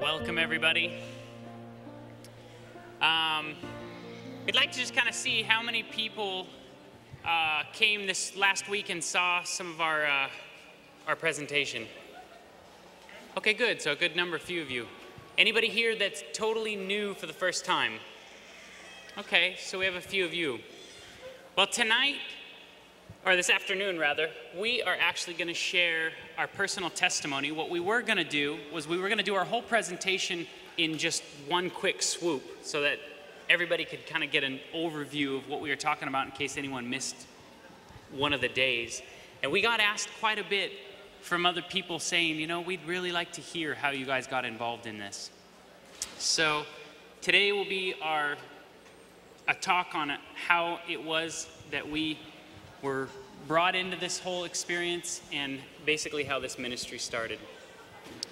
Welcome, everybody. Um, we'd like to just kind of see how many people uh, came this last week and saw some of our, uh, our presentation. Okay, good. So a good number, few of you. Anybody here that's totally new for the first time? Okay, so we have a few of you. Well, tonight, or this afternoon rather, we are actually going to share our personal testimony. What we were going to do was we were going to do our whole presentation in just one quick swoop so that everybody could kind of get an overview of what we were talking about in case anyone missed one of the days. And we got asked quite a bit from other people saying, you know, we'd really like to hear how you guys got involved in this. So today will be our a talk on how it was that we were brought into this whole experience and basically how this ministry started.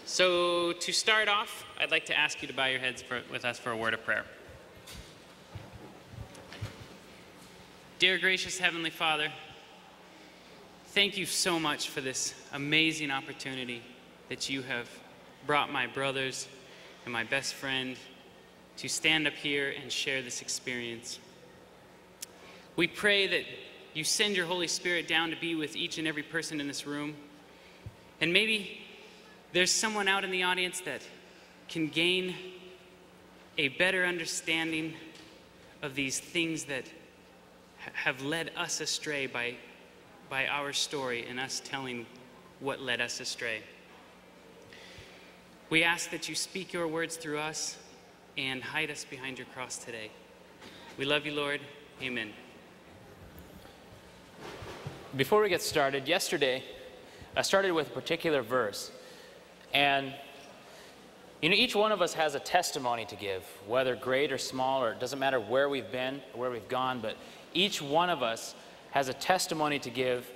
So, to start off, I'd like to ask you to bow your heads for, with us for a word of prayer. Dear gracious Heavenly Father, thank you so much for this amazing opportunity that you have brought my brothers and my best friend to stand up here and share this experience. We pray that you send your Holy Spirit down to be with each and every person in this room. And maybe there's someone out in the audience that can gain a better understanding of these things that have led us astray by, by our story and us telling what led us astray. We ask that you speak your words through us and hide us behind your cross today. We love you, Lord. Amen. Before we get started, yesterday I started with a particular verse. And you know, each one of us has a testimony to give, whether great or small, or it doesn't matter where we've been, or where we've gone, but each one of us has a testimony to give,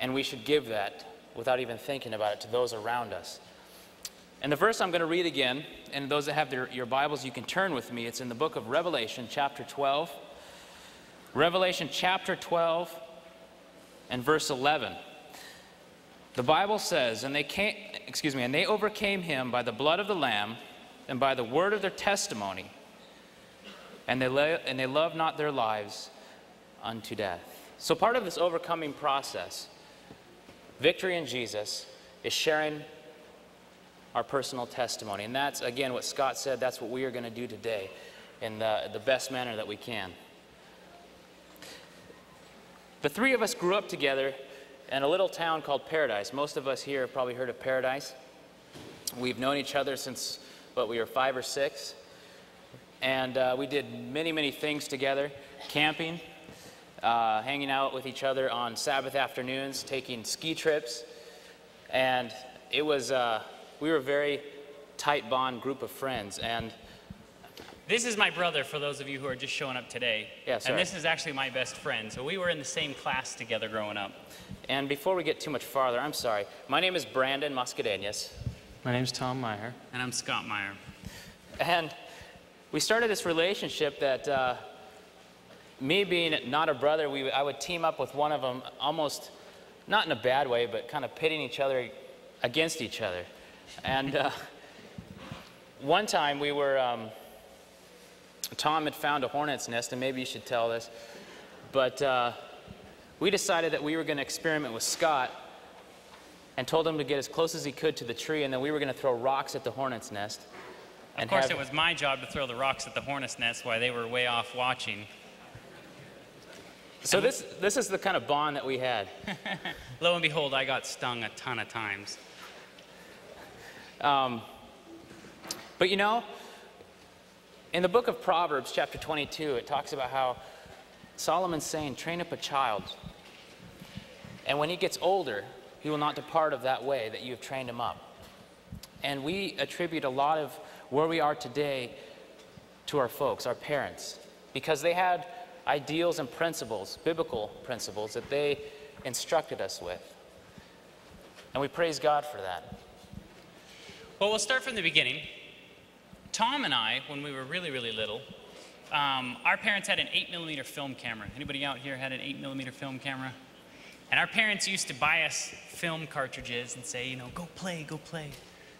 and we should give that without even thinking about it to those around us. And the verse I'm going to read again, and those that have their, your Bibles, you can turn with me. It's in the book of Revelation, chapter 12. Revelation, chapter 12, and verse 11. The Bible says, and they came, excuse me, and they overcame him by the blood of the Lamb and by the word of their testimony, and they, and they loved not their lives unto death. So, part of this overcoming process, victory in Jesus, is sharing our personal testimony. And that's, again, what Scott said, that's what we are going to do today in the, the best manner that we can. The three of us grew up together in a little town called Paradise. Most of us here have probably heard of Paradise. We've known each other since, what, we were five or six. And uh, we did many, many things together camping, uh, hanging out with each other on Sabbath afternoons, taking ski trips. And it was, uh, we were a very tight bond group of friends. And This is my brother, for those of you who are just showing up today. Yeah, sorry. and this is actually my best friend. So we were in the same class together growing up. And before we get too much farther, I'm sorry. My name is Brandon Mascarenas, My name's Tom Meyer. And I'm Scott Meyer. and we started this relationship that uh, me being not a brother, we, I would team up with one of them almost, not in a bad way, but kind of pitting each other against each other. And uh, one time we were, um, Tom had found a hornet's nest, and maybe you should tell this, but uh, we decided that we were going to experiment with Scott and told him to get as close as he could to the tree, and then we were going to throw rocks at the hornet's nest. Of course, have- it was my job to throw the rocks at the hornet's nest while they were way off watching. So this, this is the kind of bond that we had. Lo and behold, I got stung a ton of times. Um, but you know, in the book of Proverbs, chapter 22, it talks about how Solomon's saying, train up a child. And when he gets older, he will not depart of that way that you have trained him up. And we attribute a lot of where we are today to our folks, our parents, because they had ideals and principles, biblical principles, that they instructed us with. And we praise God for that. Well, we'll start from the beginning. Tom and I, when we were really, really little, um, our parents had an 8 millimeter film camera. Anybody out here had an 8 millimeter film camera? And our parents used to buy us film cartridges and say, you know, go play, go play.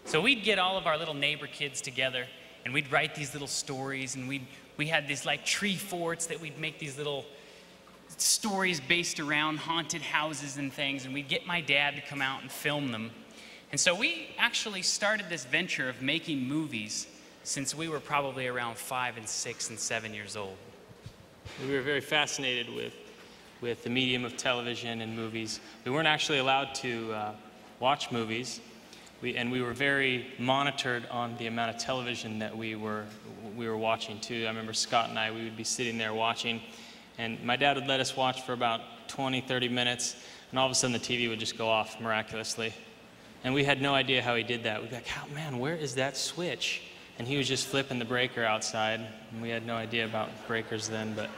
So we'd get all of our little neighbor kids together and we'd write these little stories and we'd, we had these like tree forts that we'd make these little stories based around haunted houses and things and we'd get my dad to come out and film them. And so we actually started this venture of making movies since we were probably around five and six and seven years old. We were very fascinated with, with the medium of television and movies. We weren't actually allowed to uh, watch movies, we, and we were very monitored on the amount of television that we were, we were watching too. I remember Scott and I, we would be sitting there watching, and my dad would let us watch for about 20, 30 minutes, and all of a sudden the TV would just go off miraculously. And we had no idea how he did that. We'd be like, oh, man, where is that switch? And he was just flipping the breaker outside. And we had no idea about breakers then, but.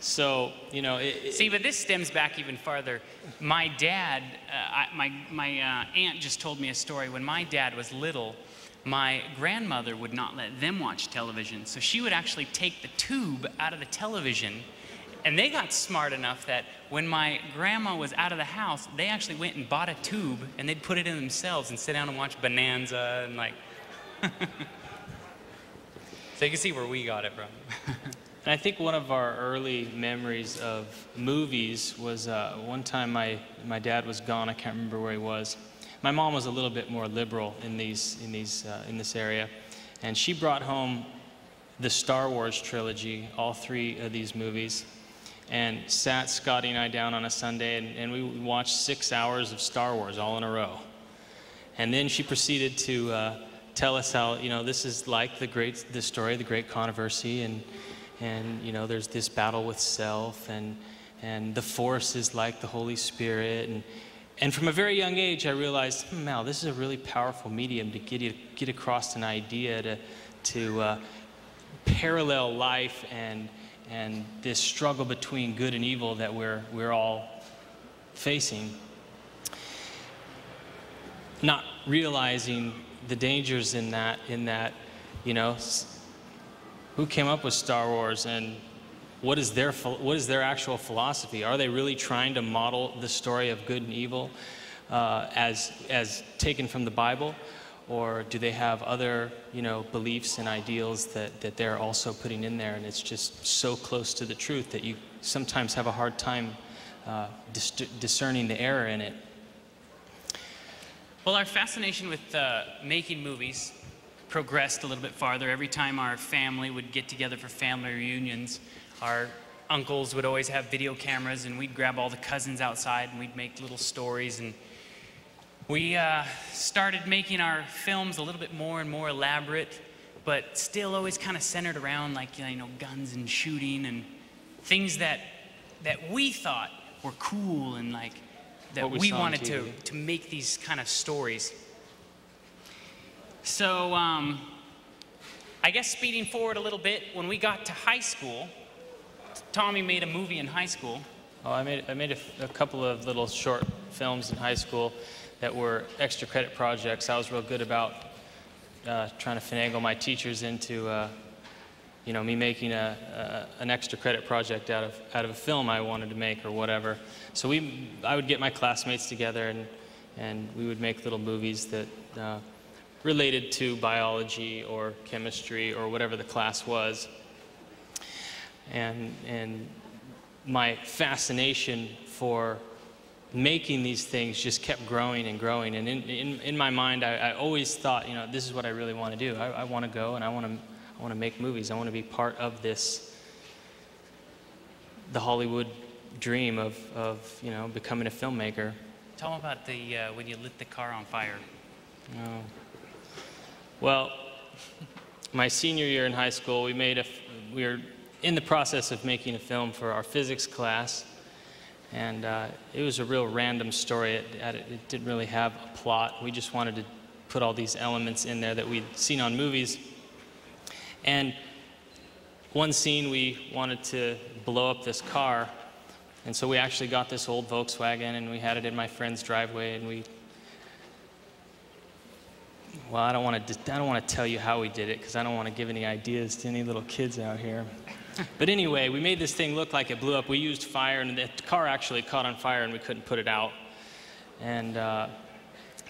So, you know. It, See, but this stems back even farther. My dad, uh, I, my, my uh, aunt just told me a story. When my dad was little, my grandmother would not let them watch television. So she would actually take the tube out of the television and they got smart enough that when my grandma was out of the house, they actually went and bought a tube and they'd put it in themselves and sit down and watch Bonanza and like. so you can see where we got it from. and I think one of our early memories of movies was uh, one time my, my dad was gone. I can't remember where he was. My mom was a little bit more liberal in, these, in, these, uh, in this area. And she brought home the Star Wars trilogy, all three of these movies and sat Scotty and I down on a Sunday and, and we watched six hours of Star Wars all in a row. And then she proceeded to uh, tell us how, you know, this is like the great, the story the great controversy and, and, you know, there's this battle with self and, and the force is like the Holy Spirit. And, and from a very young age, I realized, hmm, wow, this is a really powerful medium to get, get across an idea, to, to uh, parallel life and, and this struggle between good and evil that we're, we're all facing. Not realizing the dangers in that, in that, you know, who came up with Star Wars and what is their, what is their actual philosophy? Are they really trying to model the story of good and evil uh, as, as taken from the Bible? or do they have other you know beliefs and ideals that, that they're also putting in there and it's just so close to the truth that you sometimes have a hard time uh, dis- discerning the error in it well our fascination with uh, making movies progressed a little bit farther. Every time our family would get together for family reunions our uncles would always have video cameras and we'd grab all the cousins outside and we'd make little stories. And we uh, started making our films a little bit more and more elaborate, but still always kind of centered around like you know guns and shooting and things that that we thought were cool and like that we, we wanted to to make these kind of stories. So um, I guess speeding forward a little bit, when we got to high school, Tommy made a movie in high school. Oh, I made I made a, a couple of little short films in high school that were extra credit projects. I was real good about uh, trying to finagle my teachers into, uh, you know, me making a, an extra credit project out of, out of a film I wanted to make or whatever. So we, I would get my classmates together and, and we would make little movies that uh, related to biology or chemistry or whatever the class was. And, and my fascination for making these things just kept growing and growing. And in, in, in my mind, I, I, always thought, you know, this is what I really want to do. I, I want to go and I want to, I want to make movies. I want to be part of this, the Hollywood dream of, of you know, becoming a filmmaker. Tell me about the, uh, when you lit the car on fire. Oh. Well, my senior year in high school, we made a, we were in the process of making a film for our physics class and uh, it was a real random story. It, it, didn't really have a plot. We just wanted to put all these elements in there that we'd seen on movies. And one scene we wanted to blow up this car, and so we actually got this old Volkswagen and we had it in my friend's driveway, and we well, I don't want to. I don't want to tell you how we did it because I don't want to give any ideas to any little kids out here. but anyway, we made this thing look like it blew up. We used fire, and the car actually caught on fire, and we couldn't put it out. And uh,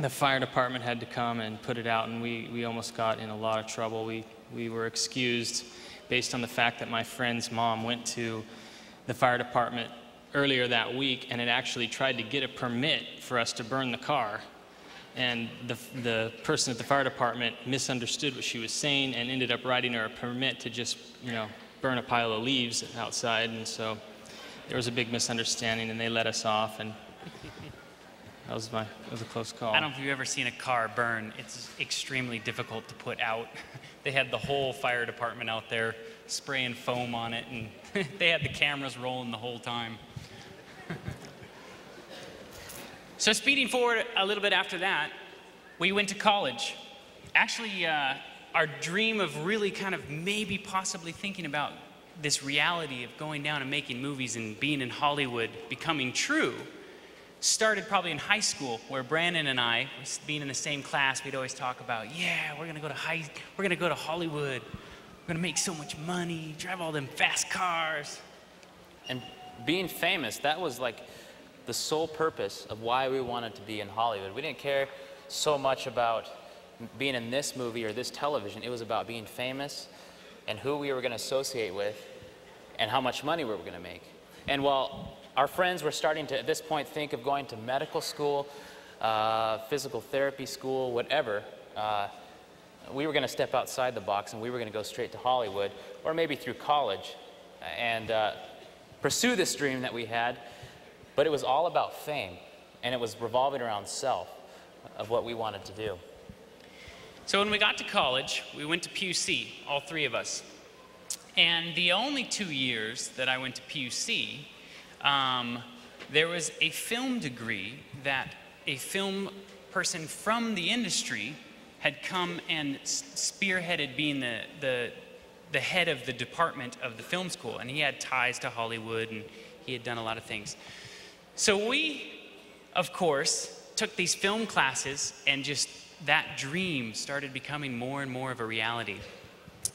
the fire department had to come and put it out, and we, we almost got in a lot of trouble. We, we were excused based on the fact that my friend's mom went to the fire department earlier that week and had actually tried to get a permit for us to burn the car and the, the person at the fire department misunderstood what she was saying and ended up writing her a permit to just, you know, burn a pile of leaves outside. And so there was a big misunderstanding, and they let us off. And that was my that was a close call. I don't know if you've ever seen a car burn. It's extremely difficult to put out. they had the whole fire department out there spraying foam on it, and they had the cameras rolling the whole time. So, speeding forward a little bit after that, we went to college. Actually, uh, our dream of really kind of maybe possibly thinking about this reality of going down and making movies and being in Hollywood becoming true started probably in high school, where Brandon and I, being in the same class, we'd always talk about, yeah, we're gonna go to high, we're gonna go to Hollywood, we're gonna make so much money, drive all them fast cars. And being famous, that was like the sole purpose of why we wanted to be in Hollywood. We didn't care so much about being in this movie or this television. It was about being famous and who we were going to associate with and how much money we were going to make. And while our friends were starting to, at this point, think of going to medical school, uh, physical therapy school, whatever, uh, we were going to step outside the box and we were going to go straight to Hollywood or maybe through college and uh, pursue this dream that we had but it was all about fame, and it was revolving around self of what we wanted to do. So when we got to college, we went to PUC, all three of us. And the only two years that I went to PUC, um, there was a film degree that a film person from the industry had come and spearheaded being the, the, the head of the department of the film school. And he had ties to Hollywood and he had done a lot of things. So we, of course, took these film classes and just that dream started becoming more and more of a reality.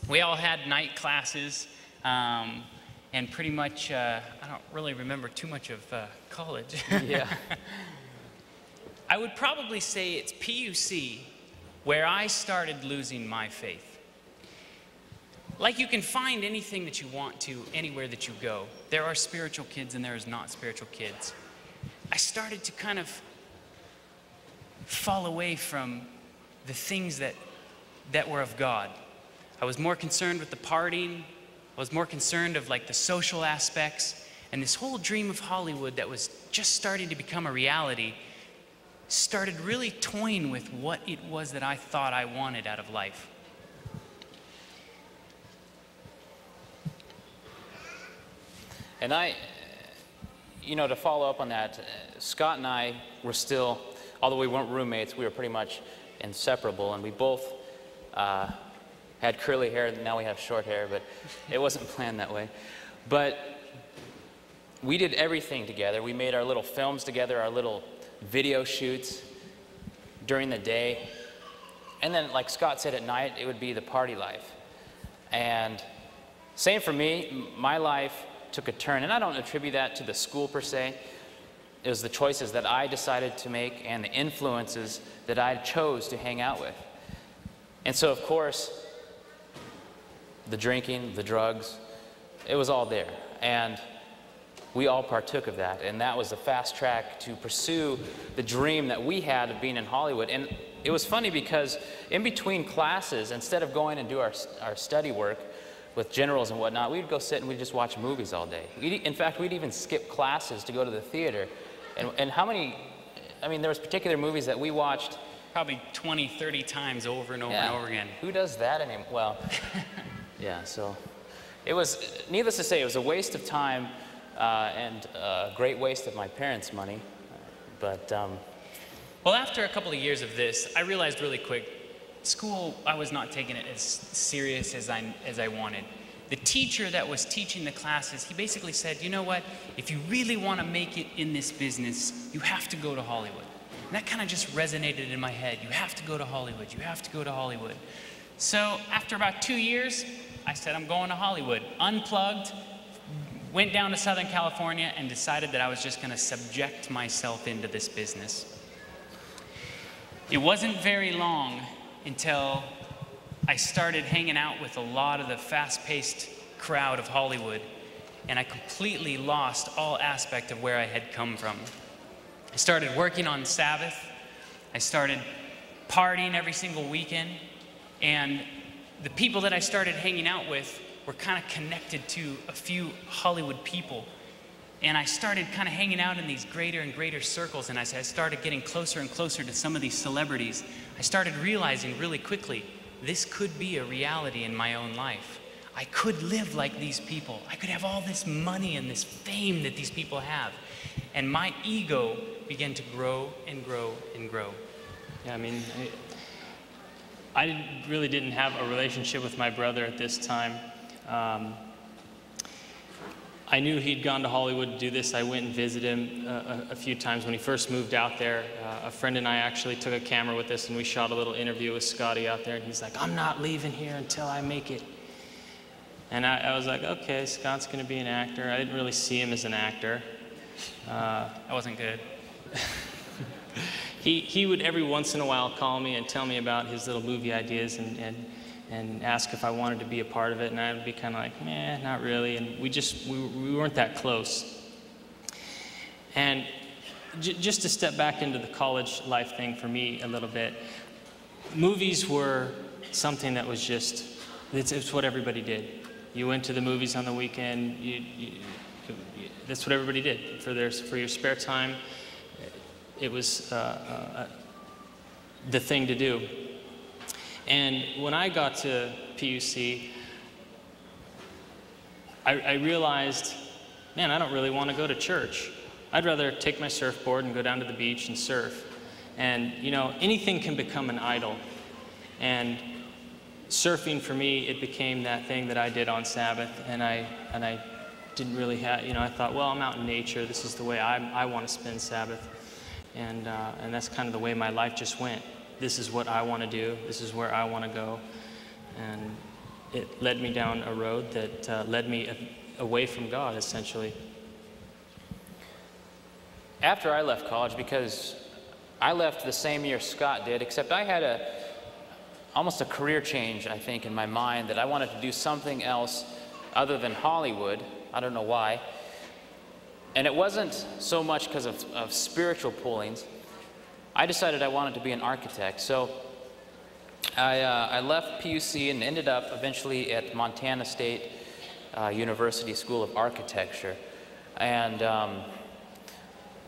We all had night classes, um, and pretty much, uh, I don't really remember too much of uh, college. yeah. I would probably say it's PUC where I started losing my faith. Like you can find anything that you want to anywhere that you go. There are spiritual kids and there is not spiritual kids. I started to kind of fall away from the things that, that were of God. I was more concerned with the partying. I was more concerned of like the social aspects. And this whole dream of Hollywood that was just starting to become a reality started really toying with what it was that I thought I wanted out of life. And I, you know, to follow up on that, uh, Scott and I were still, although we weren't roommates, we were pretty much inseparable, and we both uh, had curly hair. Now we have short hair, but it wasn't planned that way. But we did everything together. We made our little films together, our little video shoots during the day. And then, like Scott said, at night, it would be the party life. And same for me, my life took a turn. And I don't attribute that to the school per se. It was the choices that I decided to make and the influences that I chose to hang out with. And so, of course, the drinking, the drugs, it was all there. And we all partook of that. And that was the fast track to pursue the dream that we had of being in Hollywood. And it was funny because in between classes, instead of going and do our, our study work, with generals and whatnot, we'd go sit and we'd just watch movies all day. We'd, in fact, we'd even skip classes to go to the theater. And, and how many, I mean, there was particular movies that we watched. Probably 20, 30 times over and over yeah. and over again. Who does that anymore? Well, yeah, so it was, needless to say, it was a waste of time uh, and a great waste of my parents' money. But, um, well, after a couple of years of this, I realized really quick school, I was not taking it as serious as I, as I wanted. the teacher that was teaching the classes, he basically said, you know what? If you really want to make it in this business, you have to go to Hollywood. And that kind of just resonated in my head. You have to go to Hollywood. You have to go to Hollywood. So after about two years, I said, I'm going to Hollywood. Unplugged, went down to Southern California, and decided that I was just going to subject myself into this business. It wasn't very long until I started hanging out with a lot of the fast paced crowd of Hollywood, and I completely lost all aspect of where I had come from. I started working on Sabbath, I started partying every single weekend, and the people that I started hanging out with were kind of connected to a few Hollywood people. And I started kind of hanging out in these greater and greater circles. And as I started getting closer and closer to some of these celebrities, I started realizing really quickly this could be a reality in my own life. I could live like these people. I could have all this money and this fame that these people have. And my ego began to grow and grow and grow. Yeah, I mean, I, I really didn't have a relationship with my brother at this time. Um, I knew he'd gone to Hollywood to do this. I went and visited him a, a few times when he first moved out there. Uh, a friend and I actually took a camera with us and we shot a little interview with Scotty out there. And he's like, I'm not leaving here until I make it. And I, I was like, okay, Scott's going to be an actor. I didn't really see him as an actor. Uh, I wasn't good. he, he would every once in a while call me and tell me about his little movie ideas and, and and ask if I wanted to be a part of it, and I would be kind of like, meh, not really. And we just, we, we weren't that close. And j- just to step back into the college life thing for me a little bit, movies were something that was just, it's, it's what everybody did. You went to the movies on the weekend, you, you, that's what everybody did for, their, for your spare time. It was uh, uh, the thing to do. And when I got to PUC, I, I, realized, man, I don't really want to go to church. I'd rather take my surfboard and go down to the beach and surf. And, you know, anything can become an idol. And surfing for me, it became that thing that I did on Sabbath. And I, and I didn't really have, you know, I thought, well, I'm out in nature. This is the way I, I want to spend Sabbath. And, uh, and that's kind of the way my life just went this is what I want to do, this is where I want to go. And it led me down a road that uh, led me away from God, essentially. After I left college, because I left the same year Scott did, except I had a almost a career change, I think, in my mind that I wanted to do something else other than Hollywood. I don't know why. And it wasn't so much because of, of spiritual pullings, I decided I wanted to be an architect. So I, uh, I left PUC and ended up eventually at Montana State uh, University School of Architecture. And um,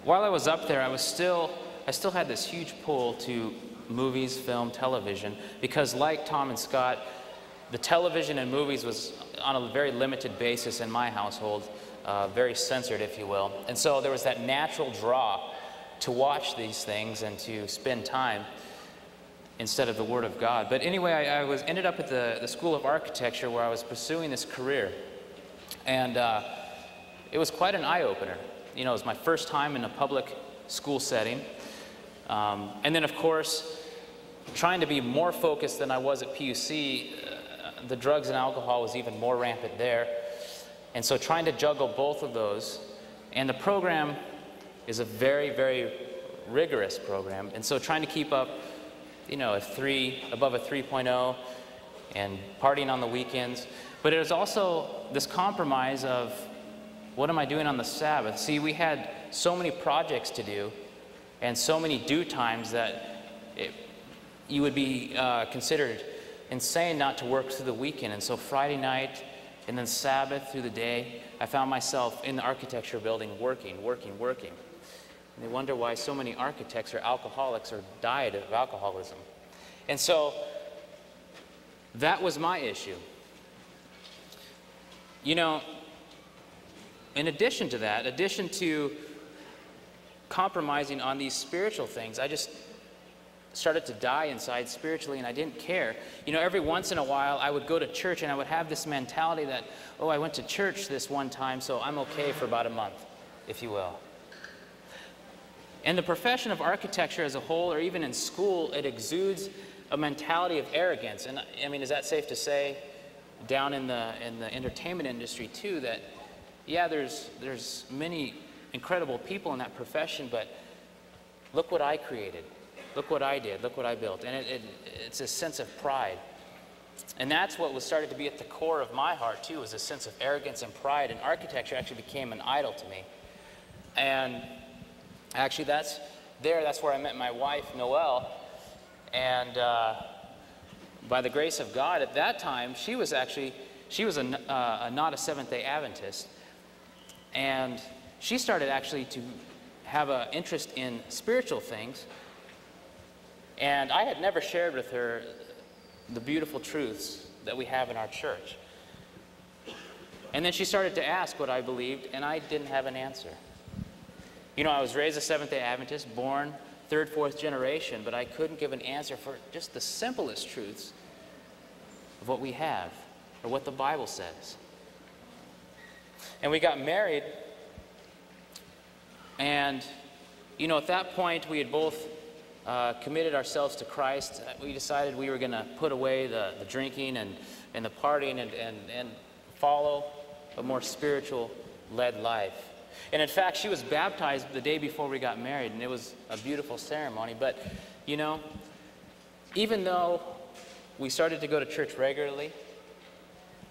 while I was up there, I was still, I still had this huge pull to movies, film, television, because like Tom and Scott, the television and movies was on a very limited basis in my household, uh, very censored, if you will. And so there was that natural draw to watch these things and to spend time instead of the Word of God. But anyway, I, I was ended up at the, the School of Architecture where I was pursuing this career. And uh, it was quite an eye opener. You know, it was my first time in a public school setting. Um, and then, of course, trying to be more focused than I was at PUC, uh, the drugs and alcohol was even more rampant there. And so, trying to juggle both of those. And the program is a very, very rigorous program. And so trying to keep up, you know, a three, above a 3.0 and partying on the weekends. But it was also this compromise of what am I doing on the Sabbath? See, we had so many projects to do and so many due times that it, you would be uh, considered insane not to work through the weekend. And so Friday night and then Sabbath through the day, I found myself in the architecture building working, working, working. And they wonder why so many architects are alcoholics or died of alcoholism. And so that was my issue. You know, in addition to that, addition to compromising on these spiritual things, I just started to die inside spiritually, and I didn't care. You know, every once in a while, I would go to church and I would have this mentality that, oh, I went to church this one time, so I'm okay for about a month, if you will. And the profession of architecture as a whole, or even in school, it exudes a mentality of arrogance. And I mean, is that safe to say? Down in the in the entertainment industry too, that yeah, there's there's many incredible people in that profession, but look what I created, look what I did, look what I built, and it, it, it's a sense of pride. And that's what was started to be at the core of my heart too, was a sense of arrogance and pride. And architecture actually became an idol to me. And actually, that's there. That's where I met my wife, Noelle. And uh, by the grace of God, at that time, she was actually she was a, uh, not a Seventh Day Adventist, and she started actually to have an interest in spiritual things. And I had never shared with her the beautiful truths that we have in our church. And then she started to ask what I believed, and I didn't have an answer. You know, I was raised a Seventh day Adventist, born third, fourth generation, but I couldn't give an answer for just the simplest truths of what we have or what the Bible says. And we got married, and, you know, at that point, we had both uh, committed ourselves to Christ. We decided we were going to put away the, the drinking and, and the partying and, and, and follow a more spiritual led life. And in fact, she was baptized the day before we got married, and it was a beautiful ceremony. But, you know, even though we started to go to church regularly,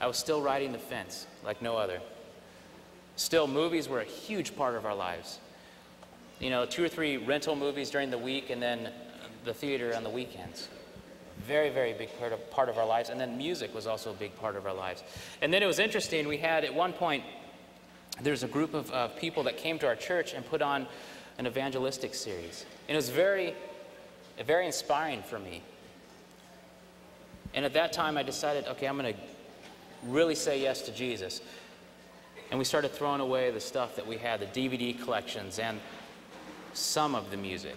I was still riding the fence like no other. Still, movies were a huge part of our lives. You know, two or three rental movies during the week, and then the theater on the weekends. Very, very big part of, part of our lives. And then music was also a big part of our lives. And then it was interesting, we had at one point, there's a group of uh, people that came to our church and put on an evangelistic series. And it was very, very inspiring for me. And at that time, I decided, okay, I'm going to really say yes to Jesus. And we started throwing away the stuff that we had, the DVD collections and some of the music.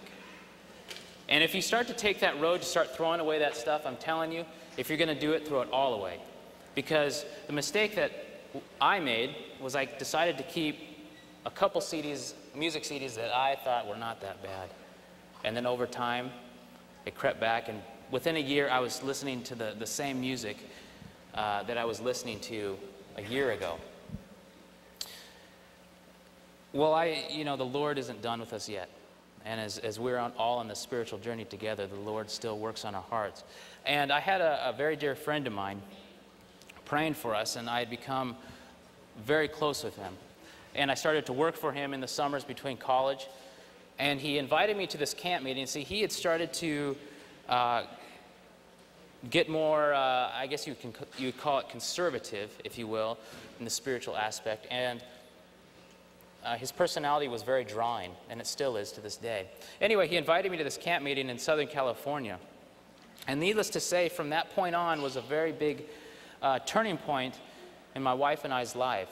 And if you start to take that road to start throwing away that stuff, I'm telling you, if you're going to do it, throw it all away. Because the mistake that I made was I decided to keep a couple CDs, music CDs that I thought were not that bad. And then over time, it crept back. And within a year, I was listening to the, the same music uh, that I was listening to a year ago. Well, I, you know, the Lord isn't done with us yet. And as, as we're on, all on the spiritual journey together, the Lord still works on our hearts. And I had a, a very dear friend of mine praying for us, and I had become very close with him. And I started to work for him in the summers between college. And he invited me to this camp meeting. See, he had started to uh, get more, uh, I guess you can you call it conservative, if you will, in the spiritual aspect. And uh, his personality was very drawing, and it still is to this day. Anyway, he invited me to this camp meeting in Southern California. And needless to say, from that point on was a very big uh, turning point in my wife and I's life.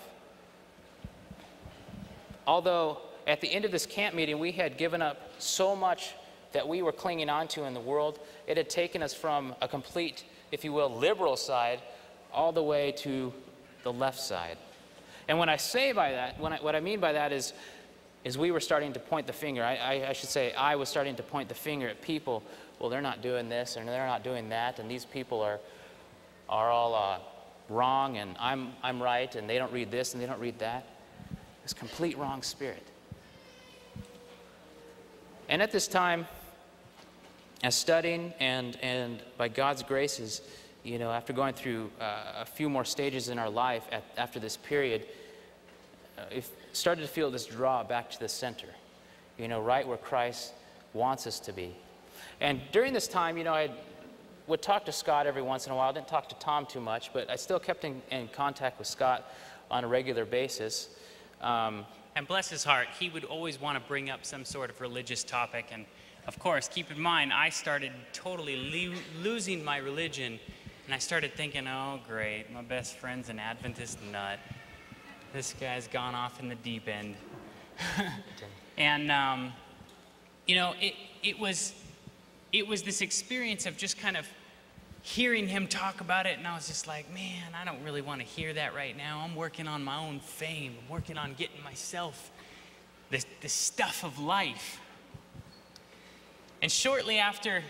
Although at the end of this camp meeting, we had given up so much that we were clinging onto in the world, it had taken us from a complete, if you will, liberal side all the way to the left side. And when I say by that, I, what I mean by that is, is we were starting to point the finger. I, I, I, should say I was starting to point the finger at people. Well, they're not doing this and they're not doing that, and these people are, are all uh, wrong, and I'm, I'm right, and they don't read this and they don't read that. It's complete wrong spirit. And at this time, as studying and, and by God's graces, you know, after going through uh, a few more stages in our life at, after this period, uh, started to feel this draw back to the center, you know, right where Christ wants us to be. And during this time, you know, I would talk to Scott every once in a while. I didn't talk to Tom too much, but I still kept in, in contact with Scott on a regular basis. Um, and bless his heart, he would always want to bring up some sort of religious topic. And of course, keep in mind, I started totally lo- losing my religion and I started thinking, oh, great, my best friend's an Adventist nut. This guy's gone off in the deep end. and, um, you know, it, it was it was this experience of just kind of hearing him talk about it, and I was just like, man, I don't really want to hear that right now. I'm working on my own fame, I'm working on getting myself the, the stuff of life. And shortly after,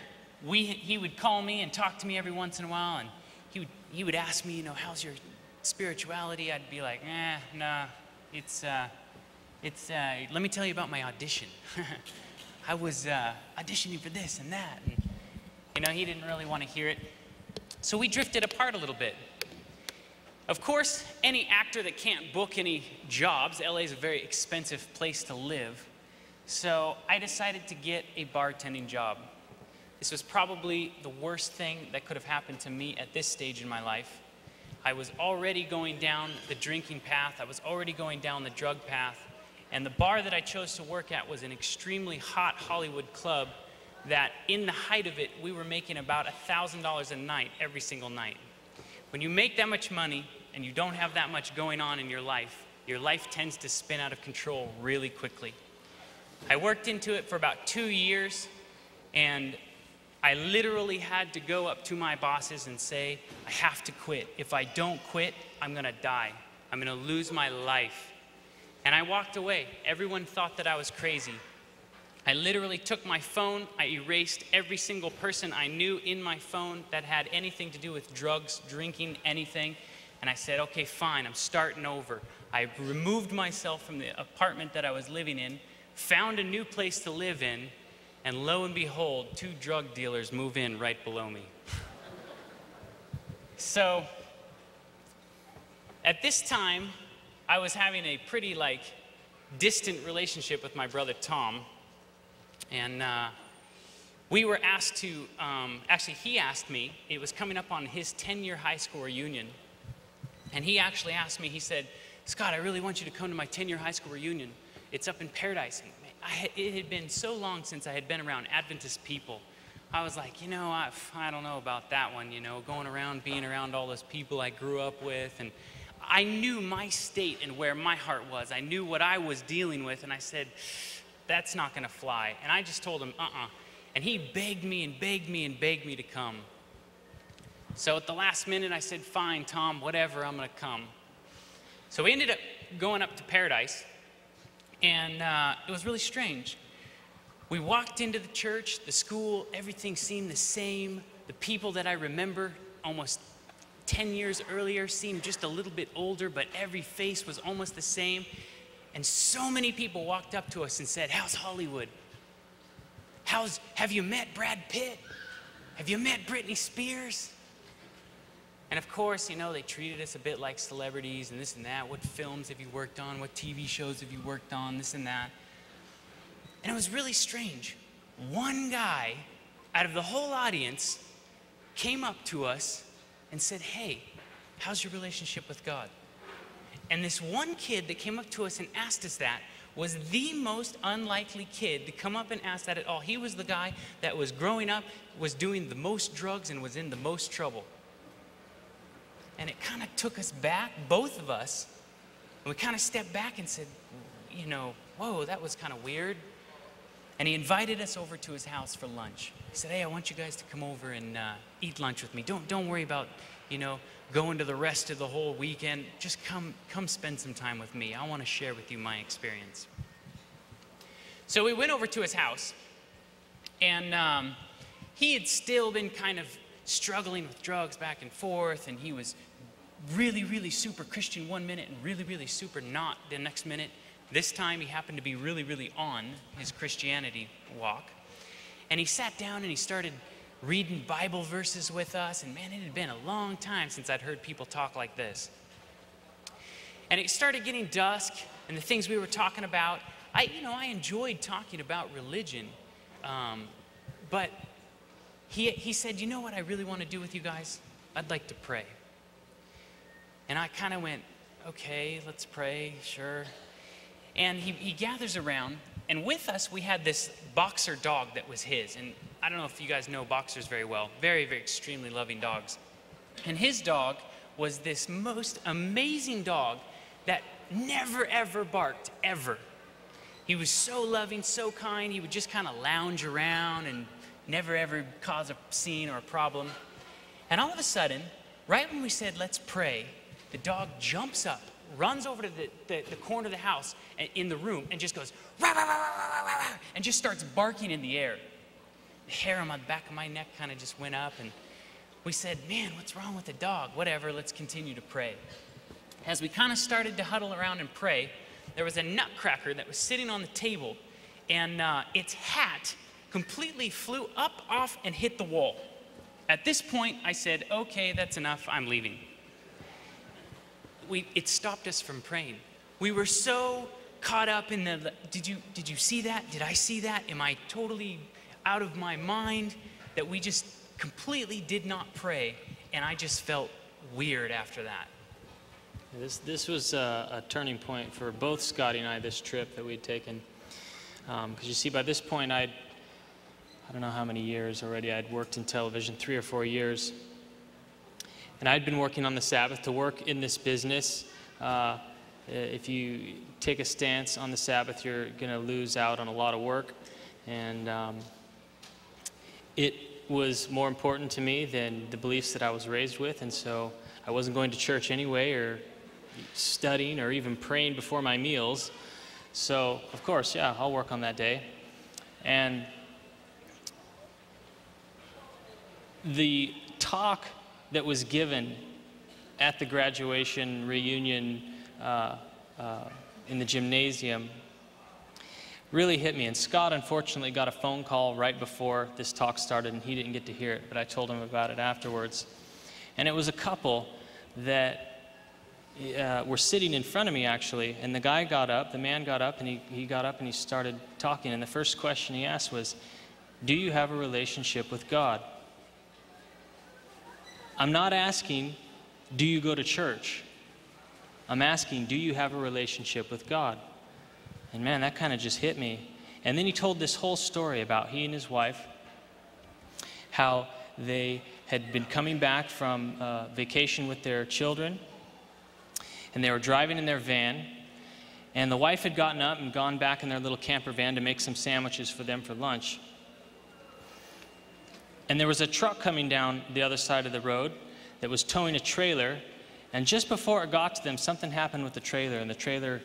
we, he would call me and talk to me every once in a while, and he would, he would ask me, you know, how's your spirituality? I'd be like, eh, nah, it's, uh, it's, uh, let me tell you about my audition. I was uh, auditioning for this and that. And, you know, he didn't really want to hear it. So we drifted apart a little bit. Of course, any actor that can't book any jobs, LA is a very expensive place to live. So I decided to get a bartending job. This was probably the worst thing that could have happened to me at this stage in my life. I was already going down the drinking path, I was already going down the drug path, and the bar that I chose to work at was an extremely hot Hollywood club that in the height of it, we were making about $1,000 a night every single night. When you make that much money and you don't have that much going on in your life, your life tends to spin out of control really quickly. I worked into it for about two years, and I literally had to go up to my bosses and say, I have to quit. If I don't quit, I'm gonna die. I'm gonna lose my life. And I walked away. Everyone thought that I was crazy. I literally took my phone, I erased every single person I knew in my phone that had anything to do with drugs, drinking, anything. And I said, okay, fine, I'm starting over. I removed myself from the apartment that I was living in, found a new place to live in, and lo and behold, two drug dealers move in right below me. so, at this time, I was having a pretty like distant relationship with my brother Tom, and uh, we were asked to, um, actually, he asked me, it was coming up on his 10 year high school reunion. And he actually asked me, he said, Scott, I really want you to come to my 10 year high school reunion. It's up in Paradise. And I, it had been so long since I had been around Adventist people. I was like, you know, I, I don't know about that one, you know, going around, being around all those people I grew up with. And I knew my state and where my heart was. I knew what I was dealing with. And I said, that's not going to fly. And I just told him, uh uh-uh. uh. And he begged me and begged me and begged me to come. So at the last minute, I said, fine, Tom, whatever, I'm going to come. So we ended up going up to Paradise, and uh, it was really strange. We walked into the church, the school, everything seemed the same. The people that I remember almost 10 years earlier seemed just a little bit older, but every face was almost the same. And so many people walked up to us and said, How's Hollywood? How's, have you met Brad Pitt? Have you met Britney Spears? And of course, you know, they treated us a bit like celebrities and this and that. What films have you worked on? What TV shows have you worked on? This and that. And it was really strange. One guy out of the whole audience came up to us and said, Hey, how's your relationship with God? And this one kid that came up to us and asked us that was the most unlikely kid to come up and ask that at all. He was the guy that was growing up, was doing the most drugs, and was in the most trouble. And it kind of took us back, both of us, and we kind of stepped back and said, you know, whoa, that was kind of weird. And he invited us over to his house for lunch. He said, hey, I want you guys to come over and uh, eat lunch with me. Don't, don't worry about, you know, going to the rest of the whole weekend. Just come, come spend some time with me. I want to share with you my experience. So we went over to his house, and um, he had still been kind of struggling with drugs back and forth, and he was really, really super Christian one minute and really, really super not the next minute. This time he happened to be really, really on his Christianity walk. And he sat down and he started reading Bible verses with us. And man, it had been a long time since I'd heard people talk like this. And it started getting dusk, and the things we were talking about, I, you know, I enjoyed talking about religion. Um, but he, he said, You know what I really want to do with you guys? I'd like to pray. And I kind of went, Okay, let's pray, sure. And he, he gathers around, and with us, we had this boxer dog that was his. And I don't know if you guys know boxers very well. Very, very extremely loving dogs. And his dog was this most amazing dog that never, ever barked, ever. He was so loving, so kind. He would just kind of lounge around and never ever cause a scene or a problem. And all of a sudden, right when we said, let's pray, the dog jumps up, runs over to the, the, the corner of the house in the room, and just goes, rah, rah, rah, and just starts barking in the air. The hair on the back of my neck kind of just went up, and we said, man, what's wrong with the dog? Whatever, let's continue to pray. As we kind of started to huddle around and pray, there was a nutcracker that was sitting on the table, and uh, its hat completely flew up, off, and hit the wall. At this point, I said, okay, that's enough, I'm leaving. We, it stopped us from praying. We were so caught up in the, did you, did you see that? Did I see that? Am I totally out of my mind? That we just completely did not pray, and I just felt weird after that. This, this was a, a turning point for both Scotty and I, this trip that we'd taken. Because um, you see, by this point, I'd I don't know how many years already. I'd worked in television, three or four years. And I'd been working on the Sabbath to work in this business. Uh, if you take a stance on the Sabbath, you're going to lose out on a lot of work. And um, it was more important to me than the beliefs that I was raised with. And so I wasn't going to church anyway, or studying, or even praying before my meals. So, of course, yeah, I'll work on that day. And the talk that was given at the graduation reunion uh, uh, in the gymnasium really hit me. And Scott, unfortunately, got a phone call right before this talk started, and he didn't get to hear it, but I told him about it afterwards. And it was a couple that uh, were sitting in front of me, actually, and the guy got up, the man got up, and he, he got up and he started talking. And the first question he asked was, Do you have a relationship with God? I'm not asking, do you go to church? I'm asking, do you have a relationship with God? And man, that kind of just hit me. And then he told this whole story about he and his wife, how they had been coming back from uh, vacation with their children, and they were driving in their van, and the wife had gotten up and gone back in their little camper van to make some sandwiches for them for lunch. And there was a truck coming down the other side of the road that was towing a trailer. And just before it got to them, something happened with the trailer, and the trailer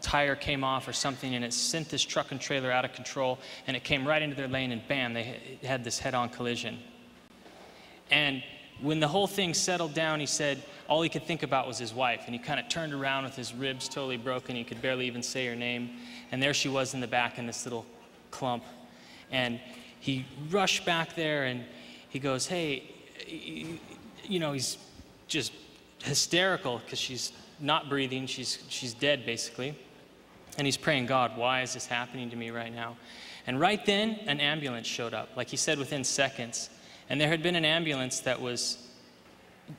tire came off or something, and it sent this truck and trailer out of control, and it came right into their lane, and bam, they had this head on collision. And when the whole thing settled down, he said all he could think about was his wife. And he kind of turned around with his ribs totally broken. He could barely even say her name. And there she was in the back in this little clump. And he rushed back there and he goes, Hey, you know, he's just hysterical because she's not breathing. She's, she's dead, basically. And he's praying, God, why is this happening to me right now? And right then, an ambulance showed up, like he said, within seconds. And there had been an ambulance that was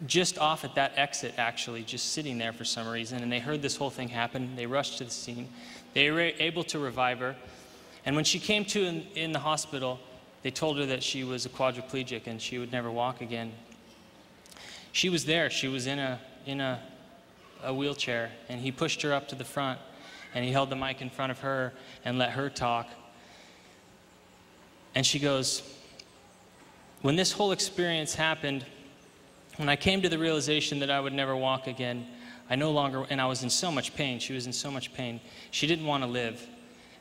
just off at that exit, actually, just sitting there for some reason. And they heard this whole thing happen. They rushed to the scene. They were able to revive her. And when she came to in, in the hospital, they told her that she was a quadriplegic and she would never walk again. She was there. She was in a, in a, a wheelchair, and he pushed her up to the front, and he held the mic in front of her and let her talk. And she goes, When this whole experience happened, when I came to the realization that I would never walk again, I no longer, and I was in so much pain, she was in so much pain, she didn't want to live.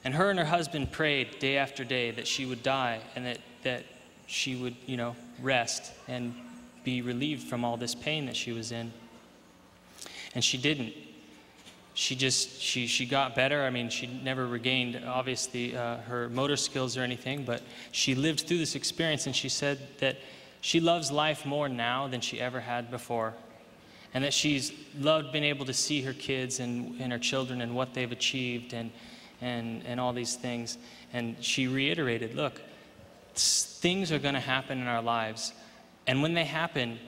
And her and her husband prayed day after day that she would die and that, that she would, you know, rest and be relieved from all this pain that she was in. And she didn't. She just, she, she got better. I mean, she never regained, obviously, uh, her motor skills or anything, but she lived through this experience and she said that she loves life more now than she ever had before and that she's loved being able to see her kids and, and her children and what they've achieved and, and, and all these things. And she reiterated look, things are going to happen in our lives. And when they happen,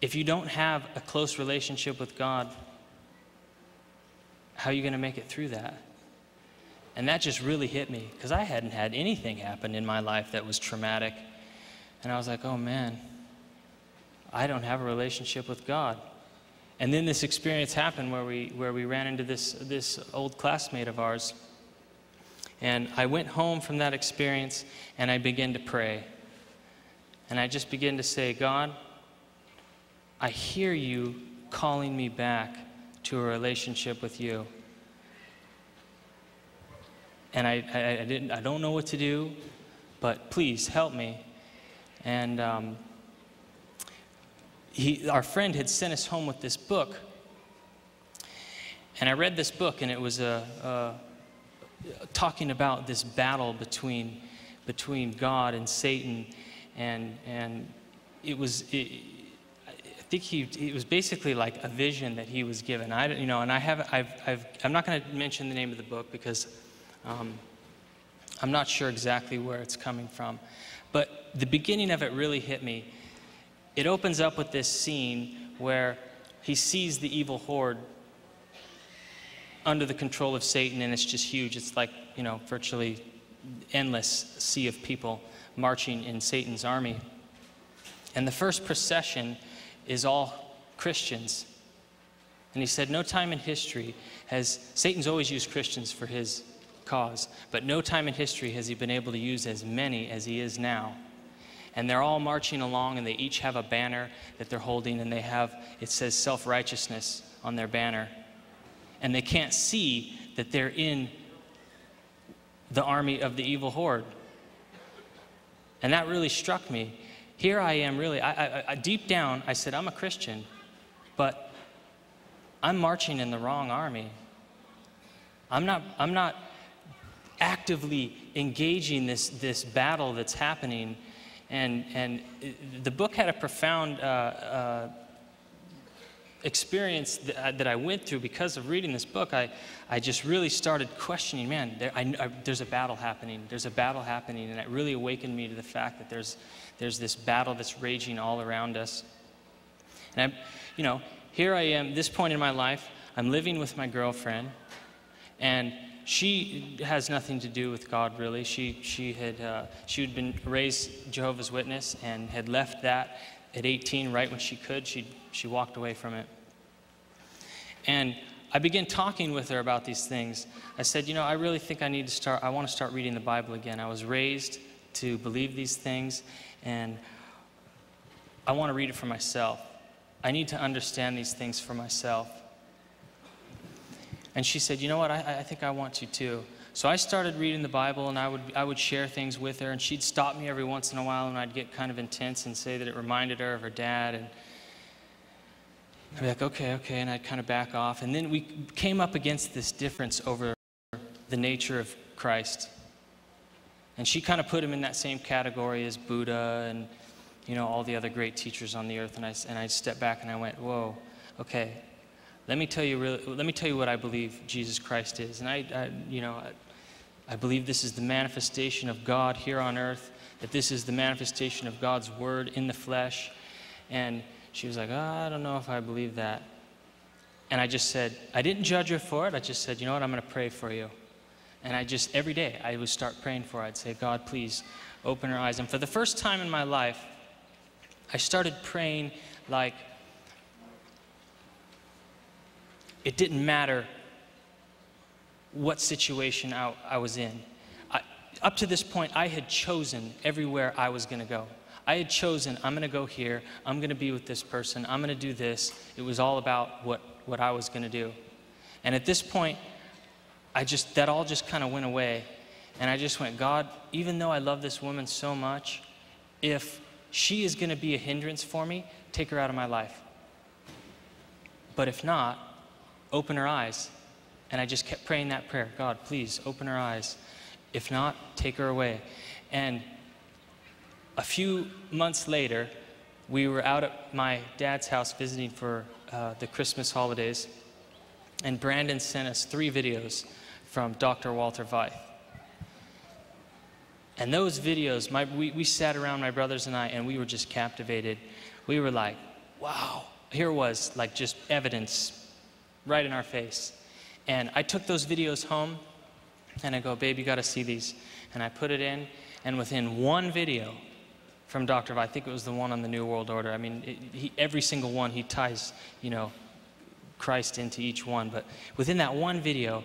if you don't have a close relationship with God, how are you going to make it through that? And that just really hit me because I hadn't had anything happen in my life that was traumatic. And I was like, oh man, I don't have a relationship with God. And then this experience happened where we, where we ran into this, this old classmate of ours. And I went home from that experience and I began to pray. And I just began to say, God, I hear you calling me back to a relationship with you. And I, I, I didn't, I don't know what to do, but please help me. And um, he, our friend had sent us home with this book. And I read this book, and it was a, a talking about this battle between, between God and Satan. And, and it was, it, I think he, it was basically like a vision that he was given. I, you know, and I have, I've, I've, I'm not going to mention the name of the book because um, I'm not sure exactly where it's coming from. But the beginning of it really hit me. It opens up with this scene where he sees the evil horde under the control of Satan, and it's just huge. It's like, you know, virtually endless sea of people marching in Satan's army. And the first procession is all Christians. And he said, No time in history has, Satan's always used Christians for his cause, but no time in history has he been able to use as many as he is now. And they're all marching along, and they each have a banner that they're holding, and they have, it says self righteousness on their banner and they can't see that they're in the army of the evil horde. And that really struck me. Here I am, really, I, I, I, deep down, I said, I'm a Christian, but I'm marching in the wrong army. I'm not, I'm not actively engaging this, this battle that's happening. And, and the book had a profound uh, uh, experience that I, that I, went through because of reading this book, I, I just really started questioning man, there, I, I, there's a battle happening. There's a battle happening. And it really awakened me to the fact that there's, there's this battle that's raging all around us. And I, you know, here I am, this point in my life, I'm living with my girlfriend, and she has nothing to do with God really. She, she, had, uh, she had been raised Jehovah's Witness and had left that at 18 right when she could. She, she walked away from it. And I began talking with her about these things. I said, You know, I really think I need to start, I want to start reading the Bible again. I was raised to believe these things, and I want to read it for myself. I need to understand these things for myself. And she said, You know what? I, I think I want to too. So I started reading the Bible, and I would, I would share things with her, and she'd stop me every once in a while, and I'd get kind of intense and say that it reminded her of her dad. And I'd be like, okay, okay, and I'd kind of back off. And then we came up against this difference over the nature of Christ. And she kind of put him in that same category as Buddha and, you know, all the other great teachers on the earth. And I, and I stepped back and I went, whoa, okay, let me tell you, really, let me tell you what I believe Jesus Christ is. And I, I you know, I, I believe this is the manifestation of God here on earth, that this is the manifestation of God's word in the flesh. And she was like, oh, I don't know if I believe that. And I just said, I didn't judge her for it. I just said, you know what, I'm going to pray for you. And I just, every day, I would start praying for her. I'd say, God, please open her eyes. And for the first time in my life, I started praying like it didn't matter what situation I, I was in. I, up to this point, I had chosen everywhere I was going to go. I had chosen, I'm going to go here, I'm going to be with this person, I'm going to do this. It was all about what, what I was going to do. And at this point, I just, that all just kind of went away. And I just went, God, even though I love this woman so much, if she is going to be a hindrance for me, take her out of my life. But if not, open her eyes. And I just kept praying that prayer God, please open her eyes. If not, take her away. And a few months later, we were out at my dad's house visiting for uh, the Christmas holidays, and Brandon sent us three videos from Dr. Walter Veith. And those videos, my, we, we sat around, my brothers and I, and we were just captivated. We were like, wow, here was like just evidence right in our face. And I took those videos home, and I go, babe, you got to see these. And I put it in, and within one video, from Dr. V. I think it was the one on the New World Order. I mean, it, he, every single one, he ties, you know, Christ into each one. But within that one video,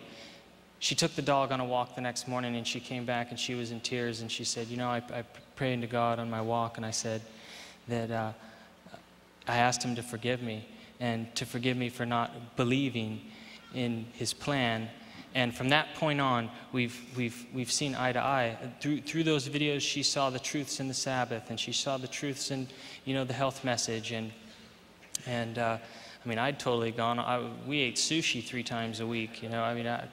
she took the dog on a walk the next morning and she came back and she was in tears and she said, You know, I, I prayed to God on my walk and I said that uh, I asked Him to forgive me and to forgive me for not believing in His plan. And from that point on, we've, we've, we've seen eye to eye. Through, through those videos, she saw the truths in the Sabbath and she saw the truths in, you know, the health message. And, and uh, I mean, I'd totally gone, I, we ate sushi three times a week, you know, I mean, I,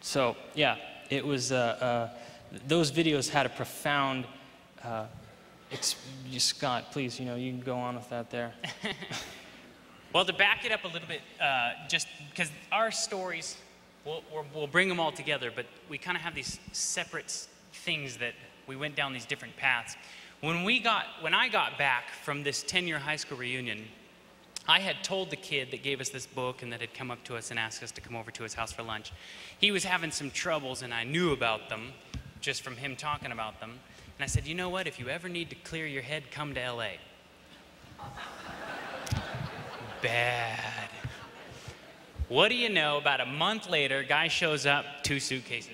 so, yeah, it was, uh, uh, those videos had a profound, uh, Scott, please, you know, you can go on with that there. well, to back it up a little bit, uh, just because our stories, we'll, we'll bring them all together, but we kind of have these separate things that we went down these different paths. When we got, when I got back from this 10-year high school reunion, I had told the kid that gave us this book and that had come up to us and asked us to come over to his house for lunch. He was having some troubles, and I knew about them just from him talking about them. And I said, You know what? If you ever need to clear your head, come to LA. Bad. What do you know? About a month later, guy shows up, two suitcases.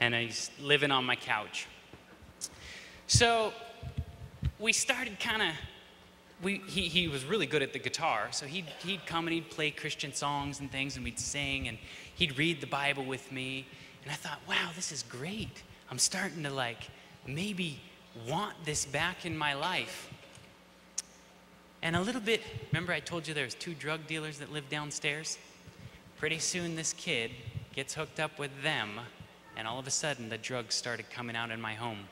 And he's living on my couch. So we started kind of we, he, he was really good at the guitar, so he'd, he'd come and he'd play Christian songs and things, and we'd sing, and he'd read the Bible with me. And I thought, wow, this is great. I'm starting to like maybe want this back in my life. And a little bit, remember I told you there was two drug dealers that lived downstairs? Pretty soon this kid gets hooked up with them, and all of a sudden the drugs started coming out in my home.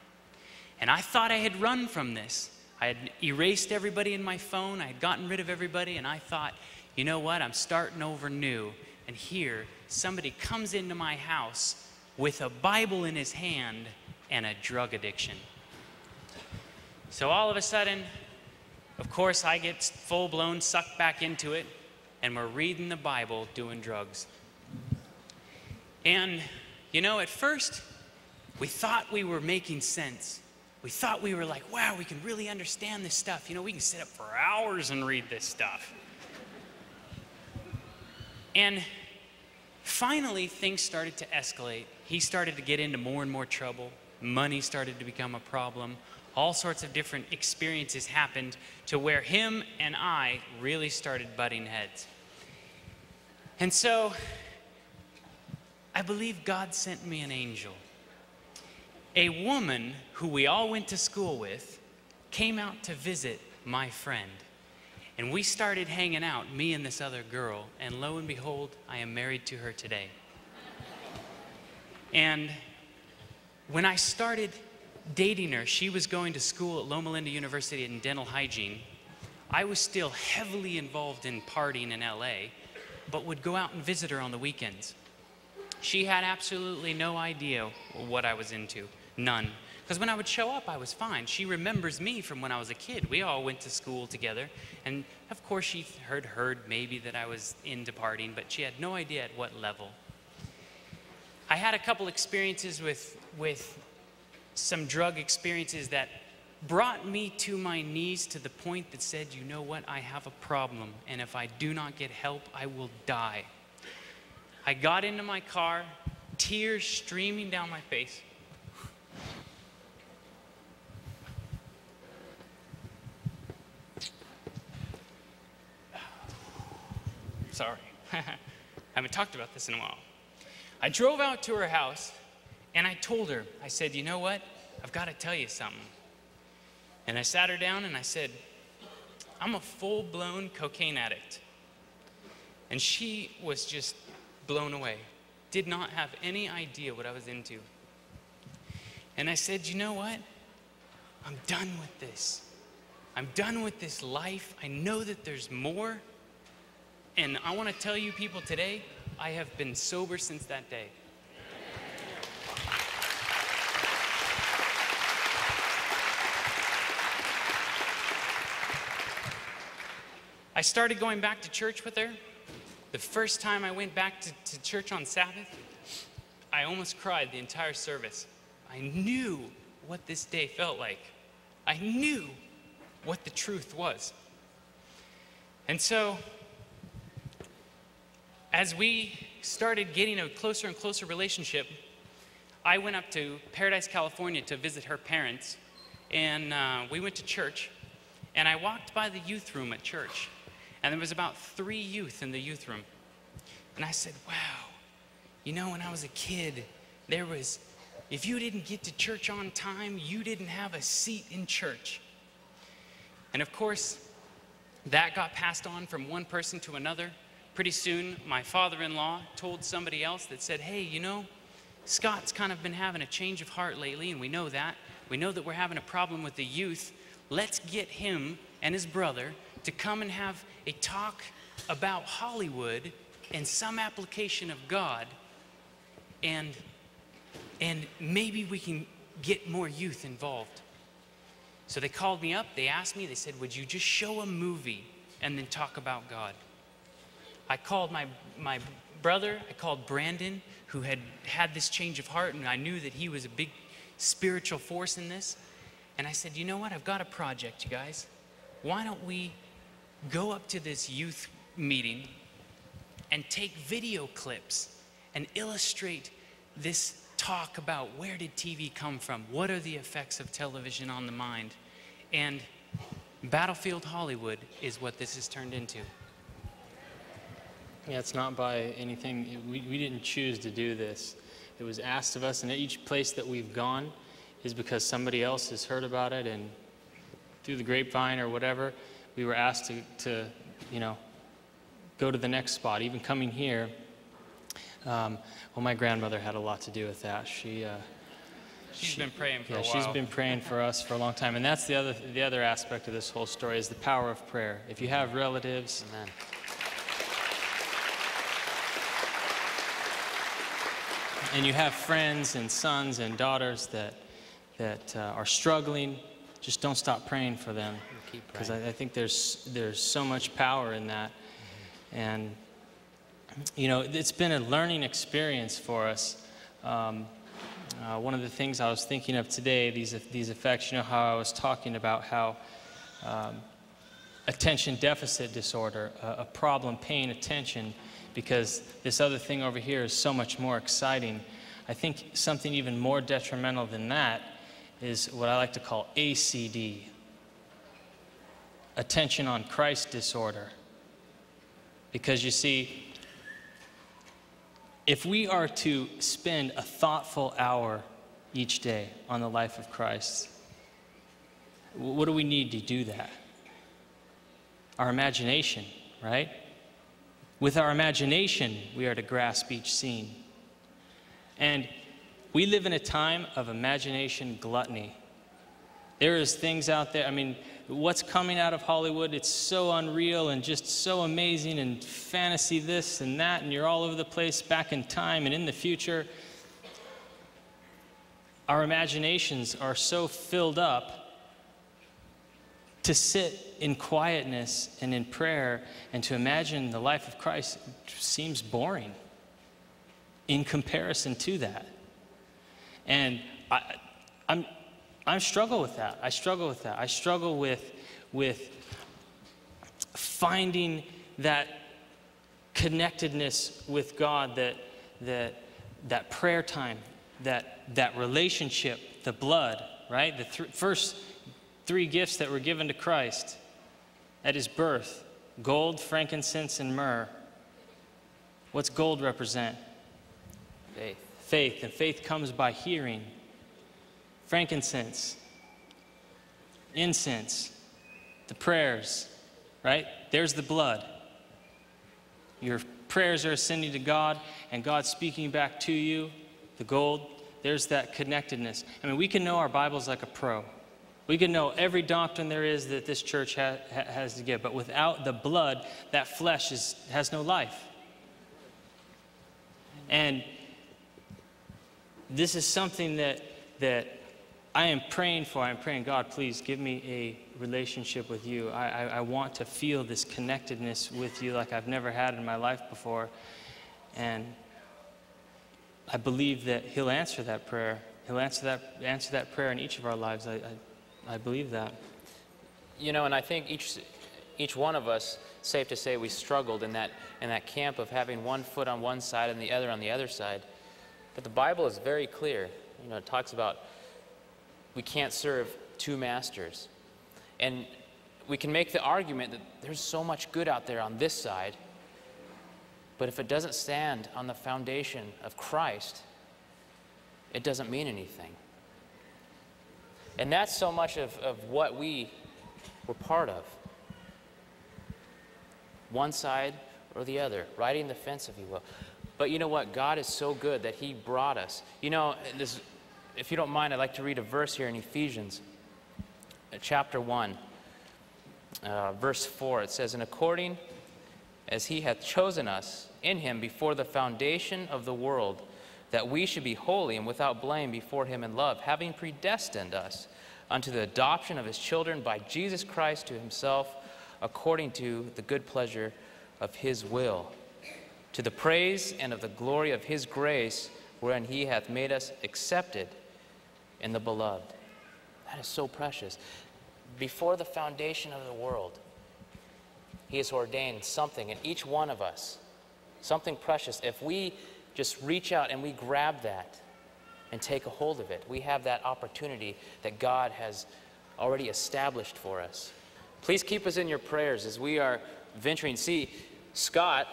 And I thought I had run from this. I had erased everybody in my phone, I had gotten rid of everybody, and I thought, you know what, I'm starting over new. And here, somebody comes into my house with a Bible in his hand and a drug addiction. So all of a sudden, of course, I get full blown sucked back into it, and we're reading the Bible doing drugs. And, you know, at first, we thought we were making sense we thought we were like, wow, we can really understand this stuff. You know, we can sit up for hours and read this stuff. And finally, things started to escalate. He started to get into more and more trouble. Money started to become a problem. All sorts of different experiences happened to where him and I really started butting heads. And so, I believe God sent me an angel a woman who we all went to school with came out to visit my friend. And we started hanging out, me and this other girl, and lo and behold, I am married to her today. And when I started dating her, she was going to school at Loma Linda University in dental hygiene. I was still heavily involved in partying in LA, but would go out and visit her on the weekends. She had absolutely no idea what I was into. None. Because when I would show up, I was fine. She remembers me from when I was a kid. We all went to school together. And of course, she heard, heard maybe that I was into partying, but she had no idea at what level. I had a couple experiences with, with some drug experiences that brought me to my knees to the point that said, you know what, I have a problem, and if I do not get help, I will die. I got into my car, tears streaming down my face. Sorry. I haven't talked about this in a while. I drove out to her house and I told her, I said, you know what? I've got to tell you something. And I sat her down and I said, I'm a full blown cocaine addict. And she was just blown away, did not have any idea what I was into. And I said, You know what? I'm done with this. I'm done with this life. I know that there's more. And I want to tell you people today, I have been sober since that day. I started going back to church with her. The first time I went back to, to, church on Sabbath, I almost cried the entire service. I knew what this day felt like. I knew what the truth was. And so as we started getting a closer and closer relationship, I went up to Paradise, California to visit her parents, and uh, we went to church. And I walked by the youth room at church, and there was about three youth in the youth room. And I said, Wow, you know, when I was a kid, there was, if you didn't get to church on time, you didn't have a seat in church. And of course, that got passed on from one person to another. Pretty soon, my father in law told somebody else that said, Hey, you know, Scott's kind of been having a change of heart lately, and we know that. We know that we're having a problem with the youth. Let's get him and his brother to come and have a talk about Hollywood and some application of God. And, and maybe we can get more youth involved. So they called me up, they asked me, they said, Would you just show a movie and then talk about God? I called my, my brother, I called Brandon, who had had this change of heart, and I knew that he was a big spiritual force in this. And I said, You know what? I've got a project, you guys. Why don't we go up to this youth meeting and take video clips and illustrate this talk about where did TV come from? What are the effects of television on the mind? And Battlefield Hollywood is what this has turned into. Yeah, it's not by anything, we, we didn't choose to do this. It was asked of us, and each place that we've gone is because somebody else has heard about it, and through the grapevine or whatever, we were asked to, to you know, go to the next spot. Even coming here, um, well, my grandmother had a lot to do with that. She, uh, She's she- been praying for yeah, a while. she's been praying for us for a long time, and that's the other the other aspect of this whole story is the power of prayer. If you have relatives, Amen. And you have friends and sons and daughters that that uh, are struggling, just don't stop praying for them, because. I, I think there's there's so much power in that, and you know it's been a learning experience for us. Um, uh, one of the things I was thinking of today, these these effects. You know how I was talking about how um, attention deficit disorder, a, a problem paying attention, because this other thing over here is so much more exciting. I think something even more detrimental than that is what I like to call ACD, attention on Christ disorder. Because you see, if we are to spend a thoughtful hour each day on the life of Christ, what do we need to do that? Our imagination, right? With our imagination, we are to grasp each scene. And we live in a time of imagination gluttony. There is things out there, I mean, what's coming out of Hollywood, it's so unreal and just so amazing and fantasy this and that, and you're all over the place back in time and in the future. Our imaginations are so filled up to sit in quietness and in prayer and to imagine the life of Christ seems boring in comparison to that. And I, I'm, I struggle with that. I struggle with that. I struggle with, with finding that connectedness with God, that, that, that prayer time, that, that relationship, the blood, right? The th- first three gifts that were given to Christ at his birth gold, frankincense, and myrrh. What's gold represent? Faith. Faith, and faith comes by hearing. Frankincense, incense, the prayers, right? There's the blood. Your prayers are ascending to God, and God's speaking back to you. The gold, there's that connectedness. I mean, we can know our Bibles like a pro. We can know every doctrine there is that this church ha- ha- has to give, but without the blood, that flesh is, has no life. And this is something that, that I am praying for. I'm praying, God, please give me a relationship with you. I, I, I want to feel this connectedness with you like I've never had in my life before. And I believe that He'll answer that prayer. He'll answer that, answer that prayer in each of our lives. I, I, I believe that. You know, and I think each, each one of us, safe to say, we struggled in that, in that camp of having one foot on one side and the other on the other side. But the Bible is very clear. You know, it talks about we can't serve two masters. And we can make the argument that there's so much good out there on this side, but if it doesn't stand on the foundation of Christ, it doesn't mean anything. And that's so much of, of what we were part of. One side or the other, riding the fence, if you will. But you know what? God is so good that He brought us. You know, this, if you don't mind, I'd like to read a verse here in Ephesians, uh, chapter 1, uh, verse 4. It says, And according as He hath chosen us in Him before the foundation of the world, that we should be holy and without blame before Him in love, having predestined us unto the adoption of His children by Jesus Christ to Himself, according to the good pleasure of His will, to the praise and of the glory of His grace, wherein He hath made us accepted in the beloved. That is so precious. Before the foundation of the world, He has ordained something in each one of us, something precious. If we just reach out and we grab that and take a hold of it, we have that opportunity that God has already established for us. Please keep us in your prayers as we are venturing. See, Scott,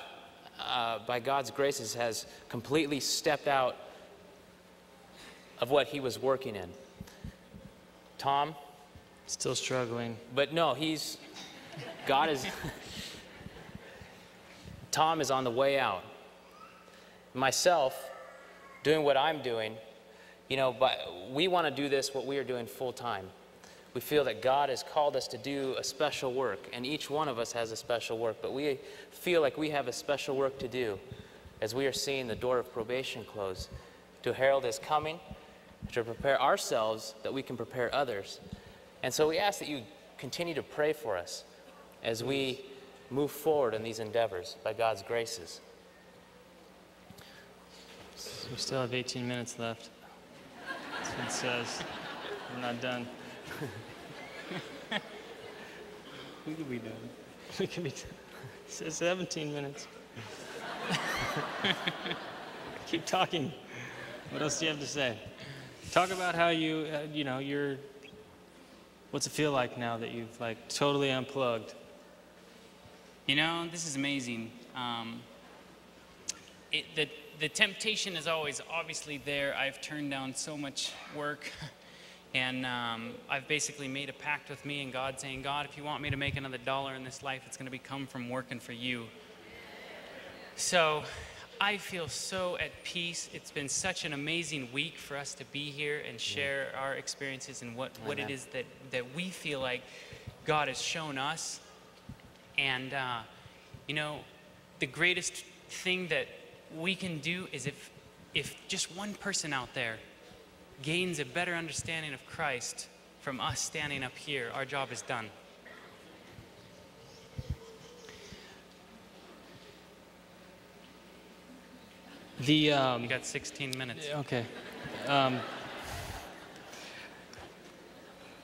uh, by God's graces, has completely stepped out of what he was working in. Tom, Still struggling. but no, he's, God is, Tom is on the way out. Myself, doing what I'm doing, you know, but we want to do this, what we are doing full time. We feel that God has called us to do a special work, and each one of us has a special work, but we feel like we have a special work to do as we are seeing the door of probation close to herald his coming, to prepare ourselves that we can prepare others. And so we ask that you continue to pray for us as we move forward in these endeavors by God's graces. We still have 18 minutes left. That's what it says. We're not done. we could be done. We could be done. It says 17 minutes. Keep talking. What else do you have to say? Talk about how you, uh, you know, you're. What's it feel like now that you've like totally unplugged? You know, this is amazing. Um, it, the, the temptation is always obviously there. I've turned down so much work. And um, I've basically made a pact with me and God saying, God, if you want me to make another dollar in this life, it's going to be come from working for you. So I feel so at peace. It's been such an amazing week for us to be here and share our experiences and what, what it is that, that we feel like God has shown us. And, uh, you know, the greatest thing that we can do is if, if just one person out there gains a better understanding of Christ from us standing up here, our job is done. The um, You got 16 minutes. Okay. Um,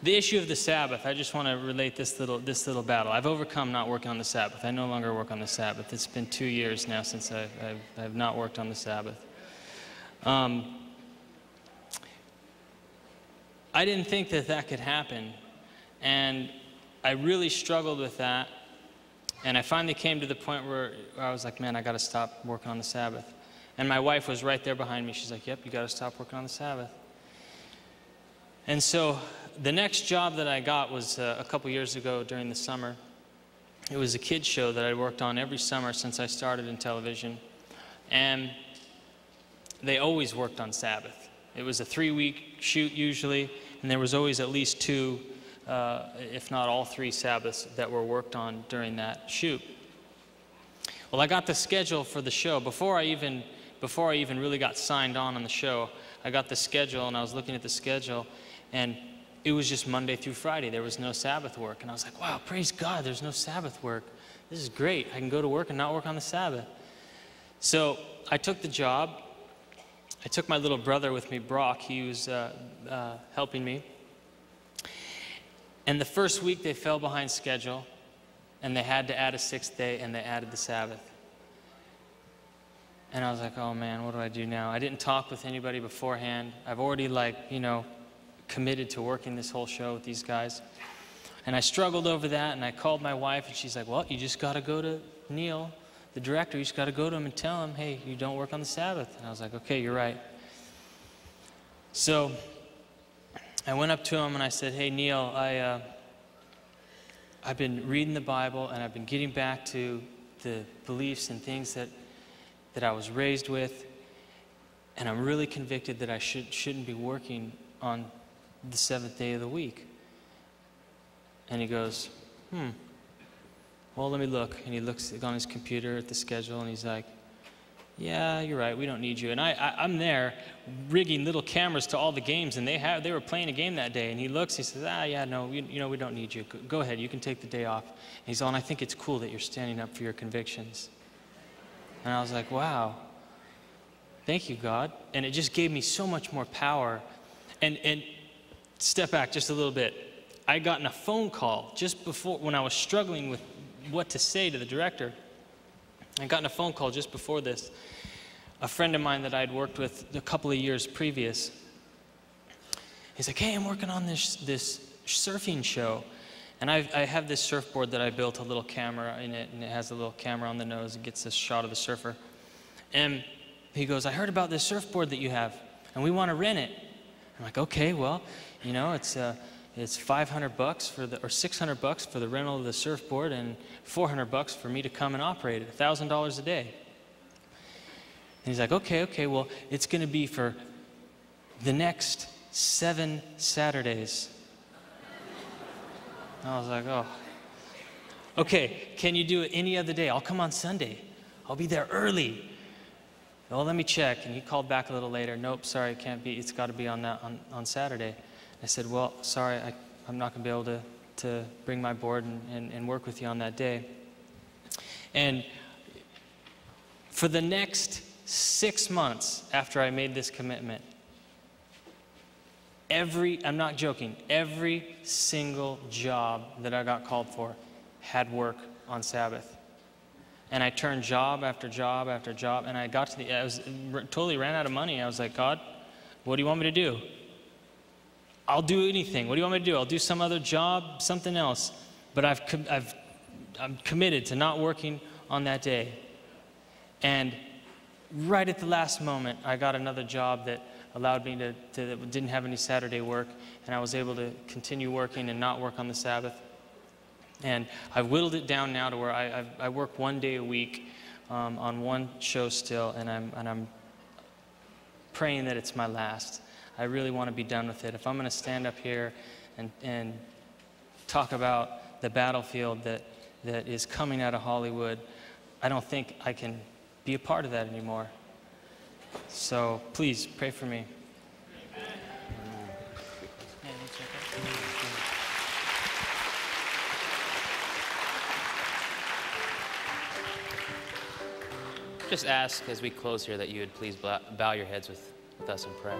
the issue of the Sabbath, I just want to relate this little, this little battle. I've overcome not working on the Sabbath. I no longer work on the Sabbath. It's been two years now since I, I've, I've not worked on the Sabbath. Um, I didn't think that that could happen. And I really struggled with that. And I finally came to the point where I was like, man, I got to stop working on the Sabbath. And my wife was right there behind me. She's like, yep, you got to stop working on the Sabbath. And so the next job that I got was uh, a couple years ago during the summer. It was a kids show that I worked on every summer since I started in television. And they always worked on Sabbath. It was a three week shoot usually, and there was always at least two, uh, if not all three Sabbaths that were worked on during that shoot. Well, I got the schedule for the show before I even before I even really got signed on on the show. I got the schedule and I was looking at the schedule, and it was just Monday through Friday. There was no Sabbath work, and I was like, "Wow, praise God! There's no Sabbath work. This is great. I can go to work and not work on the Sabbath." So I took the job. I took my little brother with me, Brock. He was uh, uh, helping me. And the first week they fell behind schedule. and they had to add a sixth day, and they added the Sabbath. And I was like, oh man, what do I do now? I didn't talk with anybody beforehand. I've already, like, you know, committed to working this whole show with these guys. And I struggled over that, and I called my wife, and she's like, well, you just got to go to Neil, the director. You just got to go to him and tell him, hey, you don't work on the Sabbath. And I was like, okay, you're right. So I went up to him and I said, hey, Neil, I, uh, I've been reading the Bible, and I've been getting back to the beliefs and things that, that I was raised with, and I'm really convicted that I should, shouldn't be working on the seventh day of the week. And he goes, hmm, well, let me look. And he looks on his computer at the schedule and he's like, yeah, you're right. We don't need you. And I, I, am there rigging little cameras to all the games, and they, have, they were playing a game that day. And he looks, he says, ah, yeah, no, you, you know, we don't need you. Go, go ahead, you can take the day off. And he's all, and I think it's cool that you're standing up for your convictions. And I was like, wow, thank you, God. And it just gave me so much more power. And, and step back just a little bit. I gotten a phone call just before, when I was struggling with what to say to the director. I gotten a phone call just before this. A friend of mine that I'd worked with a couple of years previous. He's like, hey, I'm working on this, this surfing show. And i I have this surfboard that I built, a little camera in it, and it has a little camera on the nose. It gets this shot of the surfer. And he goes, I heard about this surfboard that you have, and we want to rent it. I'm like, okay, well, you know, it's, uh, it's 500 bucks for the, or 600 bucks for the rental of the surfboard and 400 bucks for me to come and operate it, $1,000 a day. And he's like, okay, okay, well, it's going to be for the next seven Saturdays. I was like, oh. Okay, can you do it any other day? I'll come on Sunday. I'll be there early. Well, let me check. And he called back a little later. Nope, sorry, it can't be. It's got to be on that on, on Saturday. I said, well, sorry, I, am not going to be able to, to bring my board and, and, and work with you on that day. And for the next six months after I made this commitment, every, I'm not joking, every single job that I got called for had work on Sabbath. And I turned job after job after job, and I got to the, I was totally ran out of money. I was like, God, what do you want me to do? I'll do anything. What do you want me to do? I'll do some other job, something else. But I've, I've, I'm committed to not working on that day. And right at the last moment, I got another job that allowed me to, to that didn't have any Saturday work, and I was able to continue working and not work on the Sabbath. And I've whittled it down now to where I, I, I work one day a week um, on one show still, and I'm, and I'm praying that it's my last. I really want to be done with it. If I'm going to stand up here and, and talk about the battlefield that, that is coming out of Hollywood, I don't think I can be a part of that anymore. So please pray for me. Just ask as we close here that you would please bow your heads with, with us in prayer.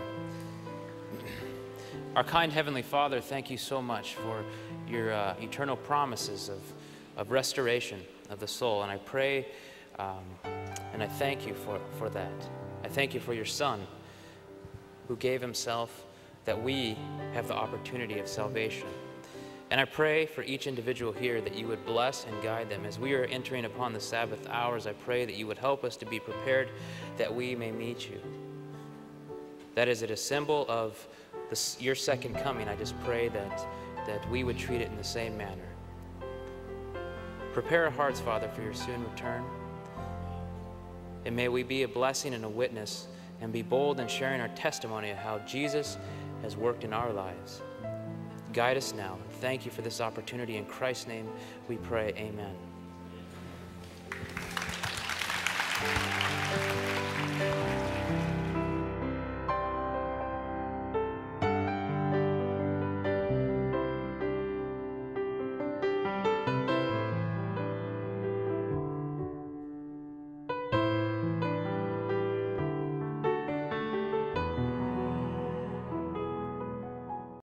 Our kind Heavenly Father, thank you so much for your uh, eternal promises of, of restoration of the soul. And I pray um, and I thank you for, for that. I thank you for your Son who gave himself that we have the opportunity of salvation. And I pray for each individual here that you would bless and guide them. As we are entering upon the Sabbath hours, I pray that you would help us to be prepared that we may meet you. That is, it a symbol of your second coming. I just pray that, that we would treat it in the same manner. Prepare our hearts, Father, for your soon return. And may we be a blessing and a witness and be bold in sharing our testimony of how Jesus has worked in our lives. Guide us now. and Thank you for this opportunity. In Christ's name we pray, amen.